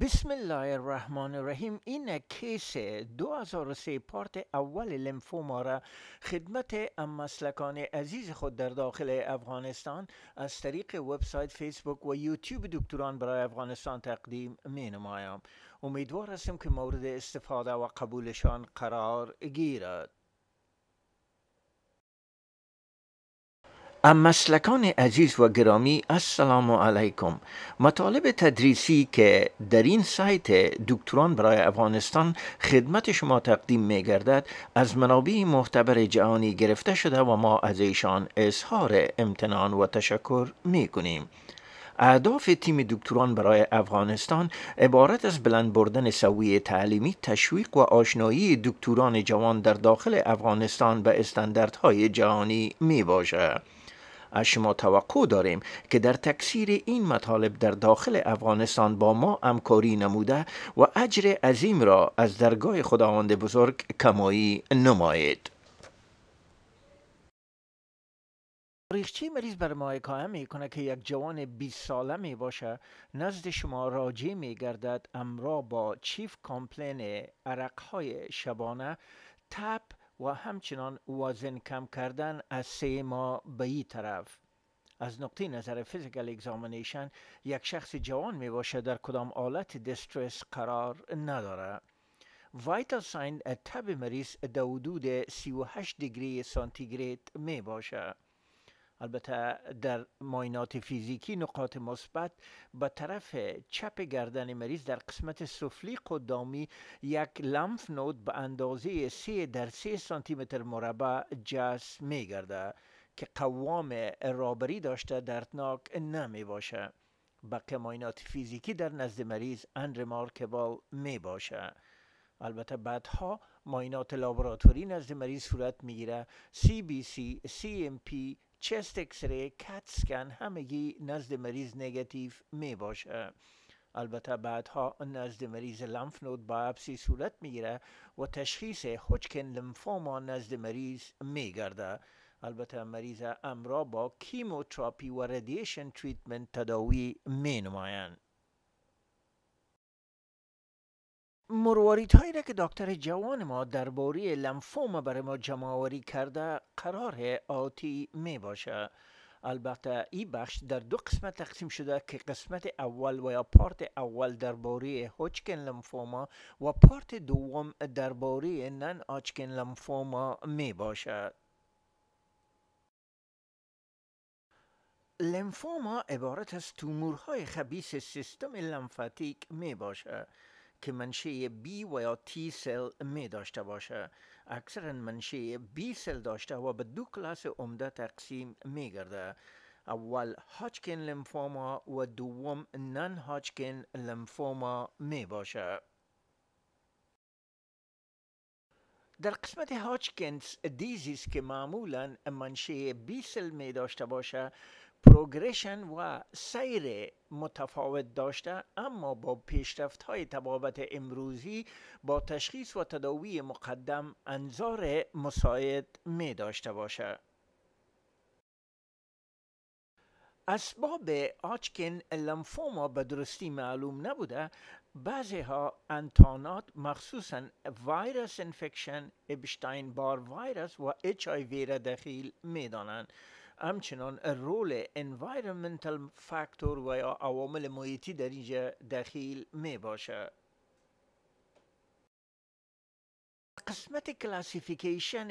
بسم الله الرحمن الرحیم. این کیس 2003 پارت اول لمفوما را خدمت مسلکان عزیز خود در داخل افغانستان از طریق وبسایت فیسبوک و یوتیوب دکتران برای افغانستان تقدیم می نمایم امیدوار هستم که مورد استفاده و قبولشان قرار گیرد. مسلکان عزیز و گرامی السلام علیکم. مطالب تدریسی که در این سایت دکتران برای افغانستان خدمت شما تقدیم می گردد از منابع معتبر جهانی گرفته شده و ما از ایشان اظهار امتنان و تشکر می کنیم اهداف تیم دکتران برای افغانستان عبارت از بلند بردن سویه تعلیمی تشویق و آشنایی دکتران جوان در داخل افغانستان به استانداردهای جهانی می باشد از شما توقع داریم که در تکثیر این مطالب در داخل افغانستان با ما همکاری نموده و اجر عظیم را از درگاه خداوند بزرگ کمایی نمایید. تاریخچه مریض بر ما حکایه می کنه که یک جوان 20 ساله می باشه نزد شما راجع می گردد امرا با چیف کامپلین عرقهای شبانه تب و همچنان وزن کم کردن از سه ماه به این طرف. از نقطه نظر physical examination یک شخص جوان می باشه در کدام acute distress قرار نداره vital sign تب مریض در حدود 38 degree سانتیگراد می باشه البته در معاینات فیزیکی نقاط مثبت به طرف چپ گردن مریض در قسمت سفلی قدامی یک لمف نود به اندازه 3 در 3 سانتی متر مربع جس می گرده که قوام رابری داشته دردناک نمی باشه. بقیه ماینات فیزیکی در نزد مریض انرمارکبال می باشه. البته بعدها ماینات لابراتوری نزد مریض صورت می‌گیره CBC, CMP چست اکسری کت سکن همگی نزد مریض نگاتیو می باشه. البته بعدها نزد مریض lymph node biopsy صورت می‌گیره و تشخیص Hodgkin lymphoma نزد مریض میگرده. البته مریض امرا با chemotherapy و radiation treatment تداوی می نمایند. مروارید هایی که دکتر جوان ما درباره lymphoma برای ما جمع کرده قرار آتی می باشه. البته این بخش در دو قسمت تقسیم شده که قسمت اول و یا پارت اول درباره هوچکن لمفوما و پارت دوم درباره نن آچکن لمفوما می باشد لمفوما عبارت از تومورهای خبیس سیستم لمفاتیک می باشه. که منشه بی و یا تی سل می داشته باشه. اکثرا منشه بی سل داشته و به دو کلاس عمده تقسیم می گرده اول هاچکن لمفوما و دوم نن هاچکن لمفوما می باشه. در قسمت هاچکنز دیزیز که معمولا منشه بی سل می داشته باشه پروگرشن و سیر متفاوت داشته اما با پیشرفت های تبابت امروزی با تشخیص و تداوی مقدم انظار مساعد می داشته باشه. اسباب آچکن لمفوما به درستی معلوم نبوده بعضی ها انتانات مخصوصا ویروس انفکشن ابشتاین بار ویروس و اچ آی وی را دخیل می دانند. همچنان رول environmental فاکتور و یا عوامل محیطی در اینجا دخیل می باشه. قسمت classification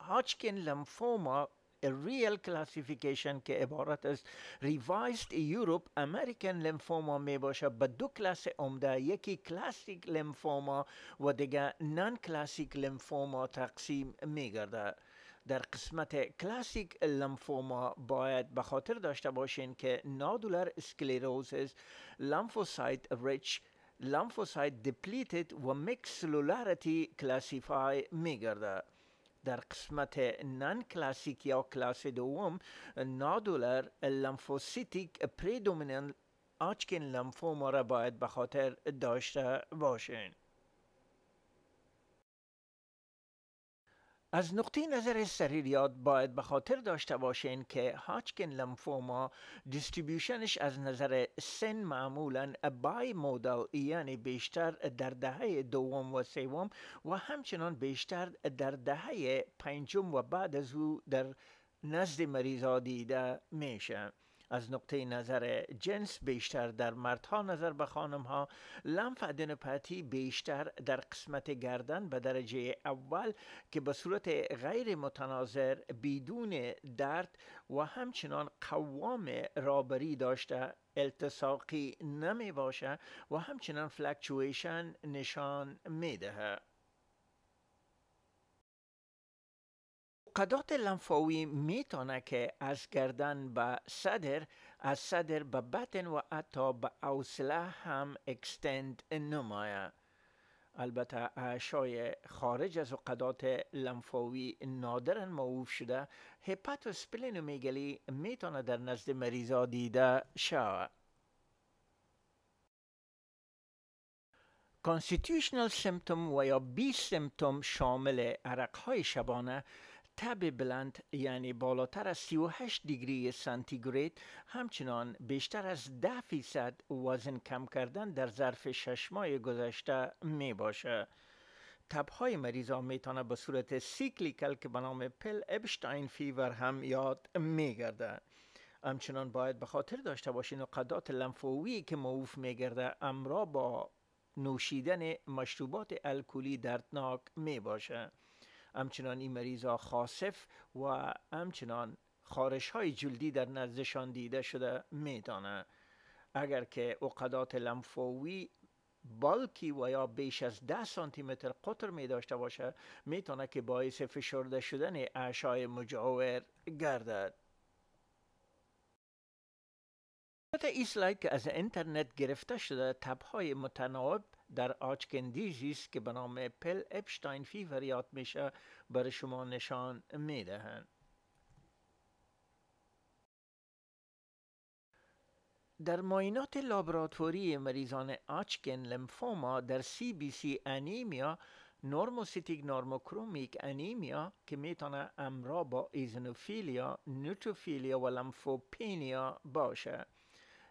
Hodgkin lymphoma REAL classification که عبارت از Revised European American lymphoma می باشه به دو کلاس عمده یکی classic lymphoma و دیگه non classic lymphoma تقسیم می گرده. در قسمت classic lymphoma باید به خاطر داشته باشین که nodular sclerosis lymphocyte rich lymphocyte depleted و mixed cellularity classify میگرده. در قسمت non classic یا کلاس دوم nodular lymphocytic predominant Hodgkin lymphoma را باید به خاطر داشته باشین. از نقطه نظر سریریات باید به خاطر داشته باشین که Hodgkin lymphoma دیستریبیوشنش از نظر سن معمولا بای مودل یعنی بیشتر در دهه دوم و سوم و همچنان بیشتر در دهه پنجم و بعد از او در نزد مریضا دیده میشه. از نقطه نظر جنس بیشتر در مردها نظر به خانم ها لمف ادنوپاتی بیشتر در قسمت گردن به درجه اول که به صورت غیر متناظر بدون درد و همچنان قوام رابری داشته التصاقی نمی باشه و همچنان فلکچویشن نشان می‌دهد فقدات لنفاوی می‌تونه که از گردن به صدر از صدر به بطن و حتی به اوصله هم اکستند نمایه. البته اعشای خارج از قدات لنفاوی نادرن موف شده. hepatosplenomegaly می‌تونه در نزد مریضا دیده شود constitutional symptom و یا B symptom شامل عرقهای شبانه تب بلند یعنی بالاتر از 38 degree سانتیگراد همچنان بیشتر از 10 فیصد وزن کم کردن در ظرف شش ماه گذشته می باشه. تبهای مریضا می‌تونه به صورت cyclical که به نام Pel-Ebstein fever هم یاد میگرده همچنان باید به خاطر داشته باشین عقدات لمفاوی که مأوف میگرده همراه با نوشیدن مشروبات الکلی دردناک می باشه همچنان این مریض ها خاصف و همچنان خارش های جلدی در نزدشان دیده شده می‌تانه. اگر که عقدات لمفاوی بالکی و یا بیش از 10 سانتی متر قطر می داشته باشه می‌تونه که باعث فشرده شدن اعشای مجاور گردد. این سلاید که از اینترنت گرفته شده تبهای متناوب در آچکن دیزیز که به نام پل اپشتاین فیور یاد میشه برای شما نشان می‌دهند. در معاینات لابراتوری مریضان Hodgkin lymphoma در CBC anemia normocytic normochromic anemia که می‌تونه همراه با eosinophilia، neutrophilia و lymphopenia باشه.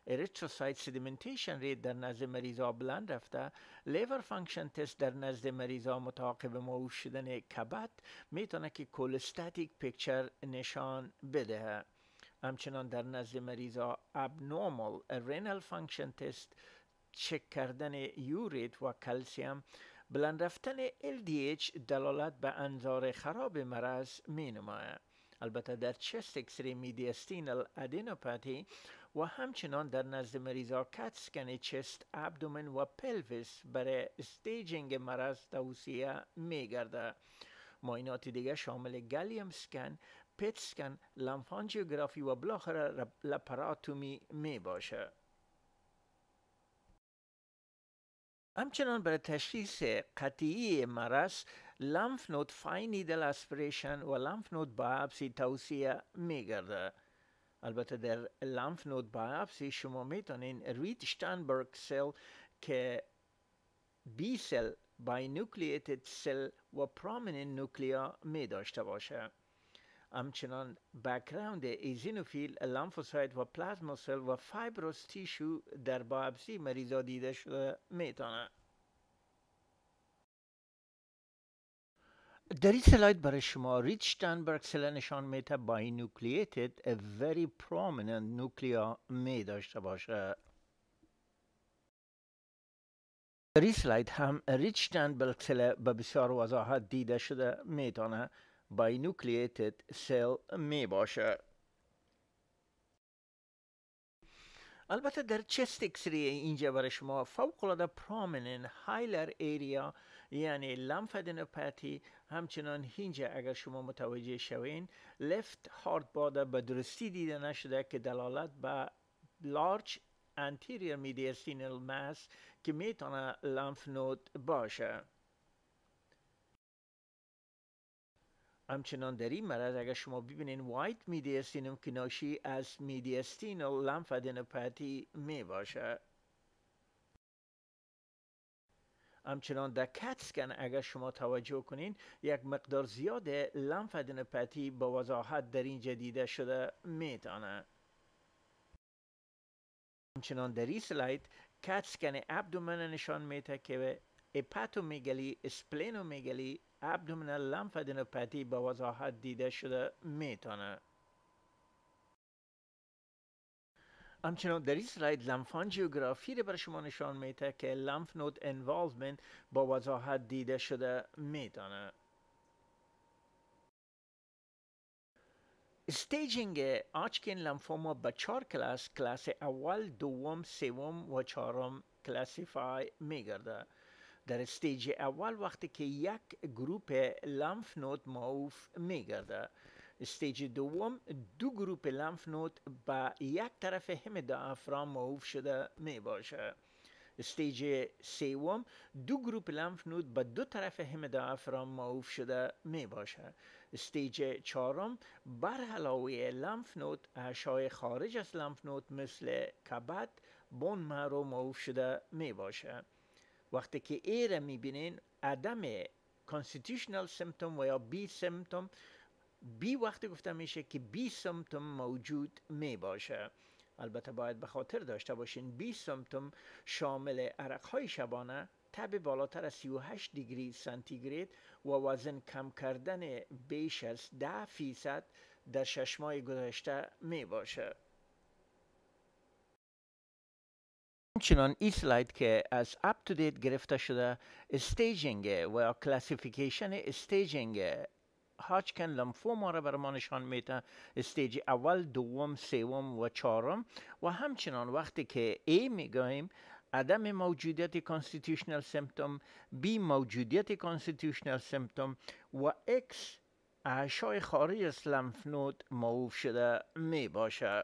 erythrocyte sedimentation rate در نزد مریضا بلند رفته liver function test در نزد مریضا متعاقب مأوف شدن کبد می‌تونه که cholestatic picture نشان بدهه همچنان در نزد مریضا abnormal renal function test چک کردن urate و کلسیم بلند رفتن LDH دلالت به انذار خراب مرض می نماید. البته در chest X-ray mediastinal adenopathy و همچنان در نزد مریضا CAT scan chest abdomen و pelvis برای staging مرض توصیه می گرده معاینات دیگه شامل gallium scan PET scan lymphangiography و بالاخره laparotomy می باشه همچنان برای تشخیص قطعی مرض lymph node fine needle aspiration و lymph node biopsy توصیه می گرده البته در lymph node biopsy شما می‌تونین Reed-Sternberg cell که B cell binucleated cell و prominent nuclei می داشته باشه. همچنان background eosinophil lymphocyte و plasma cell و fibrous tissue در بایپسی مریضا دیده شده می‌تونه. در این slide برای شما. Reed-Sternberg cell نشان میده با این nucleated a very prominent nuclei می داشته باشه. در این slide هم Reed-Sternberg cell به بسیار وضاحت دیده شده می‌تونه binucleated cell می باشه. البته در chest X-ray اینجا برای شما فوق العاده prominent hilar area یعنی lymphadenopathy همچنان اینجا اگر شما متوجه شوین left heart border به درستی دیده نشده که دلالت به لارج anterior mediastinal mass که می‌تونه لمف نود باشه. همچنان در این مرض اگر شما ببینین وایت میدیستینم که ناشی از میدیستینال لمفادنوپاتی می باشه. همچنان در کتسکن اگر شما توجه کنین یک مقدار زیاد لمفادنوپاتی با وضاحت در اینجا دیده شده میتانه همچنان در این slide CAT scan abdomen نشان میده که hepatomegaly splenomegaly abdominal lymphadenopathy با وضاحت دیده شده می‌تونه. همچنان در این slide lymphangiography رو بر شما نشان میده که lymph node involvement با وضاحت دیده شده می‌تونه. staging Hodgkin lymphoma به چهار کلاس کلاس اول دوم سوم و چهارم classify میگرده. در stage اول وقتی که یک گروپ lymph node مأوف میگرده. stage دوم دو گروپ lymph node به یک طرف دیافرام مأوف شده می باشه stage سوم دو گروپ lymph node به دو طرف دیافرام مأوف شده می باشه stage چهارم بر علاوه lymph node احشای خارج از lymph node مثل کبد bone marrow مأوف شده می باشه وقتی که A را می‌بینین عدم constitutional symptom و یا B symptom B وقتی گفته میشه که B symptom موجود می باشه البته باید به خاطر داشته باشین B symptom شامل عرق های شبانه تب بالاتر از 38 degree سانتیگراد و وزن کم کردن بیش از 10 فیصد در شش ماه گذشته می باشه همچنان این slide که از UpToDate گرفته شده staging و classification staging Hodgkin lymphoma را بر ما نشان میده. stage اول دوم سوم و چهارم. و همچنان وقتی که A می‌گوییم عدم موجودیت constitutional symptom B موجودیت constitutional symptom و X احشای خارج از lymph node مأوف شده می باشه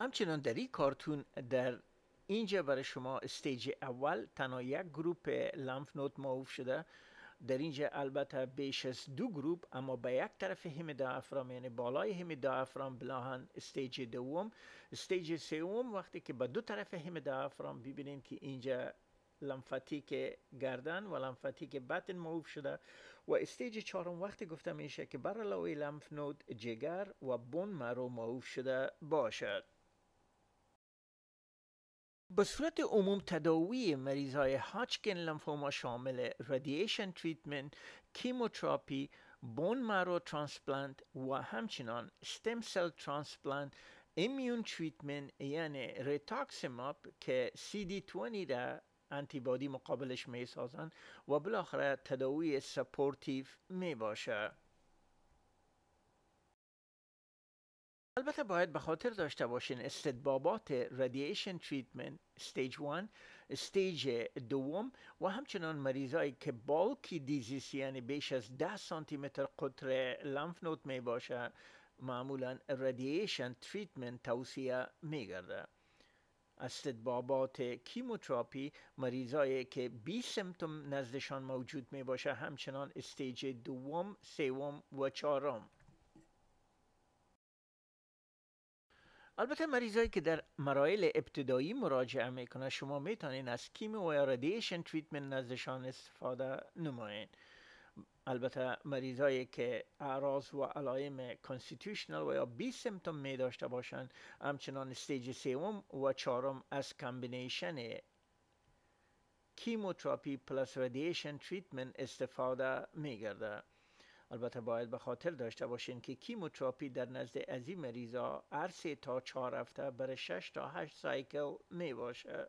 همچنان در این cartoon در اینجا برای شما stage اول تنها یک گروپ lymph node مأوف شده. در اینجا البته بیش از دو گروپ اما به یک طرف دیافرام یعنی بالای دیافرام بناءً stage دوم. stage سوم وقتی که به دو طرف دیافرام ببینید که اینجا lymphatic گردن و lymphatic بطن مأوف شده. و stage چهارم وقتی گفته میشه که بر علاوه lymph node جگر و bone marrow مأوف شده باشد. به صورت عموم تداوی مریض های Hodgkin lymphoma شامل radiation treatment، chemotherapy، bone marrow transplant و همچنان stem cell transplant immune treatment یعنی rituximab که CD20 را antibody مقابلش می سازن و بالاخره تداوی supportive می باشه البته باید به خاطر داشته باشین استطبابات radiation treatment stage 1 stage دوم و همچنان مریضایی که bulky disease یعنی بیش از 10 سانتی متر قطر lymph node می باشه معمولا radiation treatment توصیه می گرده استطبابات chemotherapy مریضایی که B symptom نزدشان موجود می باشه همچنان stage دوم سوم و چهارم. البته مریضایی که در مراحل ابتدایی مراجعه می‌کنه شما می‌تونین از chemo و radiation treatment نزدشان استفاده نمایین. البته مریضایی که اعراض و علائم constitutional و یا B symptom می داشته باشند همچنان stage سوم و چهارم از combination chemotherapy plus radiation treatment استفاده می گرده البته باید به خاطر داشته باشین که chemotherapy در نزد از این مریضا هر سه تا چهار هفته برای 6 تا 8 cycle می باشه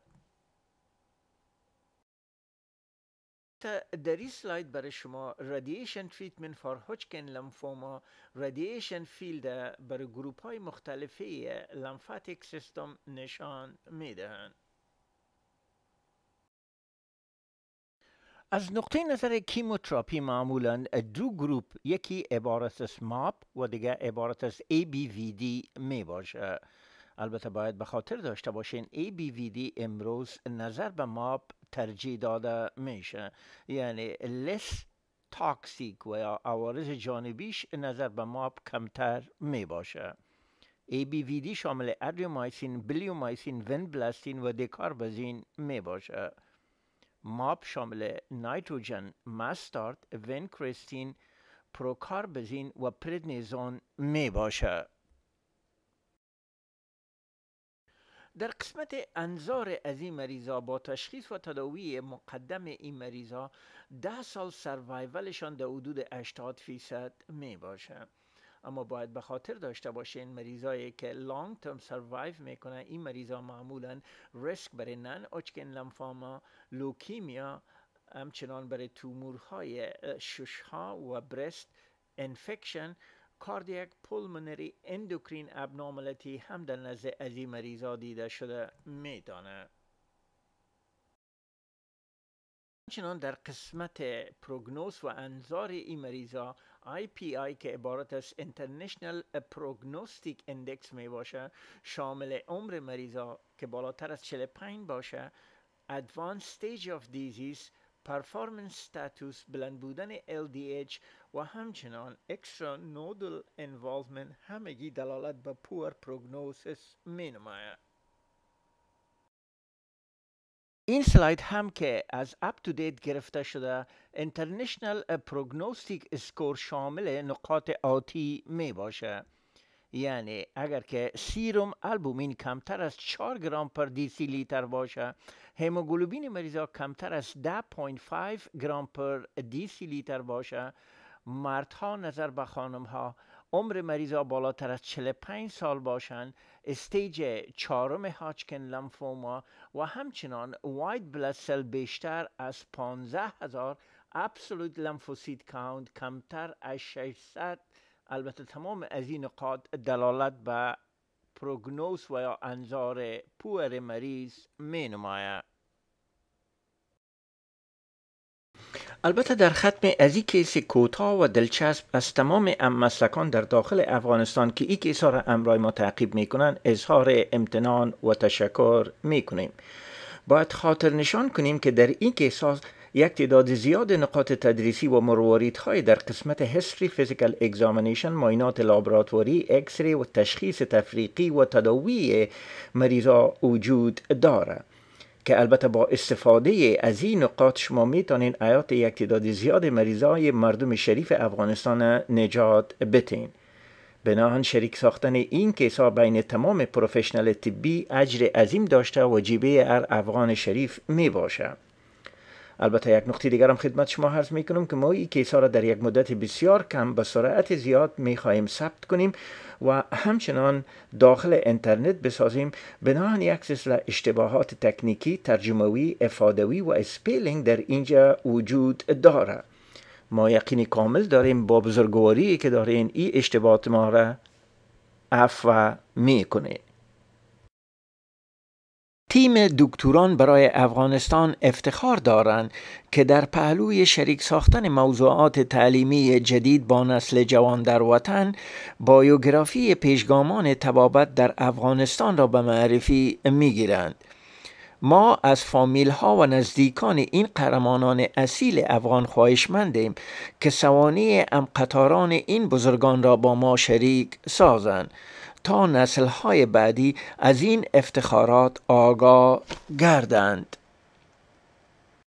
در این سلاید برای شما radiation treatment for Hodgkin lymphoma radiation field برای گروپ های مختلفی lymphatic system نشان می‌دهند. از نقطه نظر chemotherapy معمولا دو گروپ یکی عبارت از MOPP و دیگه عبارت از ABVD می باشه. البته باید به خاطر داشته باشین ABVD امروز نظر به MOPP ترجیح داده میشه. یعنی less toxic و یا عوارض جانبیش نظر به MOPP کمتر می باشه. ABVD شامل Adriamycin، bleomycin، vinblastine و dacarbazine می باشه. MOPP شامل nitrogen mustard، vincristine، procarbazine و prednisone می باشه. در قسمت انذار از این مریضا با تشخیص و تداوی مقدم این مریضا ده سال survival شان در حدود 80 فیصد می باشه اما باید به خاطر داشته باشین مریضایی که long term survive می‌کنن این مریضا معمولا ریسک برای non-Hodgkin lymphoma leukemia همچنان برای تومورهای ششها و breast infection cardiac pulmonary endocrine abnormality هم در نزد از این مریضا دیده شده میتانه. همچنان در قسمت پروگنوز و انذار این مریضا IPI که عبارت از International Prognostic Index می باشه شامل عمر مریضا که بالاتر از 45 باشه Advanced Stage of Disease performance status بلند بودن LDH و همچنان extranodal involvement همگی دلالت به poor prognosis می نماید. این سلاید هم که از UpToDate گرفته شده International Prognostic Score شامل نقاط آتی می باشه. یعنی اگر که serum albumin کمتر از 4 گرم per deciliter باشه هموگلوبین مریضا کمتر از 10.5 گرم per deciliter باشه. مردها نظر به خانم ها عمر مریضا بالاتر از 45 سال باشند stage چهارم Hodgkin lymphoma و همچنان white blood cell بیشتر از 15 هزار absolute lymphocyte count کمتر از 600 البته تمام از این نقاط دلالت به پروگنوز و یا انذار poor مریض می نماید. البته در ختم از این case کوتاه و دلچسب از تمام مسلکیان در داخل افغانستان که این case را امرای ما تعقیب می‌کنن اظهار امتنان و تشکر می‌کنیم. باید خاطر نشان کنیم که در این case یک تعداد زیاد نقاط تدریسی و های در قسمت history physical examination معاینات لابراتواری اکسری و تشخیص تفریقی و تداوی مریضا وجود داره که البته با استفاده از این نقاط شما می‌تونین حیات یک تعداد زیاد مریضای مردم شریف افغانستان نجات بتین بناءً شریک ساختن این case ها بین تمام professional طبی اجر عظیم داشته و وجیبه هر افغان شریف می باشه البته یک نقطه دیگر هم خدمت شما عرض می کنم که ما این case ها را در یک مدت بسیار کم به سرعت زیاد می خواهیم ثبت کنیم و همچنان داخل اینترنت بسازیم. بناءً یک سلسله اشتباهات تکنیکی ترجموی افادوی و spelling در اینجا وجود داره ما یقینی کامل داریم با بزرگواری که دارین این اشتباهات ما را عفو می تیم دکتران برای افغانستان افتخار دارند که در پهلوی شریک ساختن موضوعات تعلیمی جدید با نسل جوان در وطن بایوگرافی پیشگامان تبابت در افغانستان را به معرفی می‌گیرند. ما از فامیل ها و نزدیکان این قهرمانان اصیل افغان خواهشمندیم که سوانی ام قطاران این بزرگان را با ما شریک سازند. تا های بعدی از این افتخارات آگاه گردند